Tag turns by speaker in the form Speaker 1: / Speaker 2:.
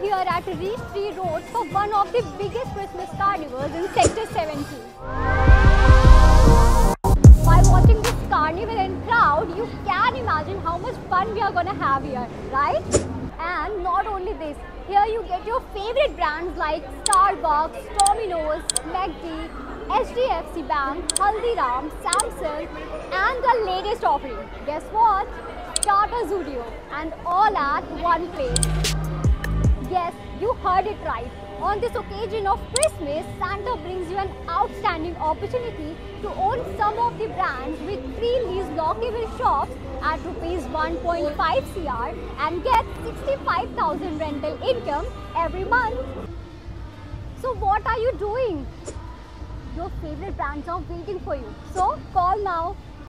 Speaker 1: here at Reach 3 Road for one of the biggest Christmas carnivals in Sector 70. By watching this carnival in crowd, you can imagine how much fun we are gonna have here, right? And not only this, here you get your favorite brands like Starbucks, Domino's, McD, HDFC Bank, Haldiram, Samsung, and the latest offering. Guess what? Tata Zudio, and all at one place. You heard it right. On this occasion of Christmas, Santa brings you an outstanding opportunity to own some of the brands with pre-leased lockable shops at rupees 1.5 cr and get 65,000 rental income every month. So what are you doing? Your favorite brands are waiting for you. So call now